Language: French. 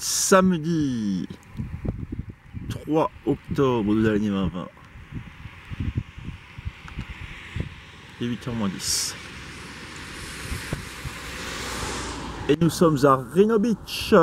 samedi 3 octobre de l'année 2020. Et 8h moins 10. Et nous sommes à Reno Beach.